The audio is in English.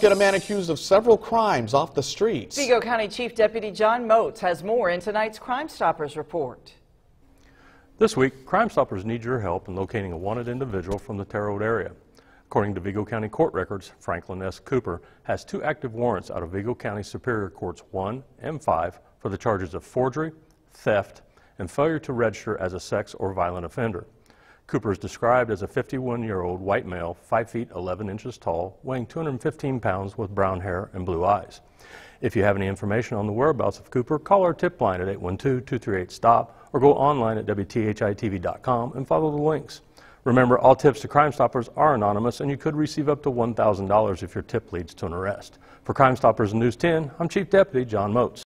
Get a man accused of several crimes off the streets. Vigo County Chief Deputy John Moats has more in tonight's Crime Stoppers report. This week, Crime Stoppers need your help in locating a wanted individual from the Terre Haute area. According to Vigo County court records, Franklin S. Cooper has two active warrants out of Vigo County Superior Courts 1 and 5 for the charges of forgery, theft, and failure to register as a sex or violent offender. Cooper is described as a 51-year-old white male, 5 feet 11 inches tall, weighing 215 pounds with brown hair and blue eyes. If you have any information on the whereabouts of Cooper, call our tip line at 812-238-STOP or go online at WTHITV.com and follow the links. Remember, all tips to Crime Stoppers are anonymous and you could receive up to $1,000 if your tip leads to an arrest. For Crime Stoppers News 10, I'm Chief Deputy John Moats.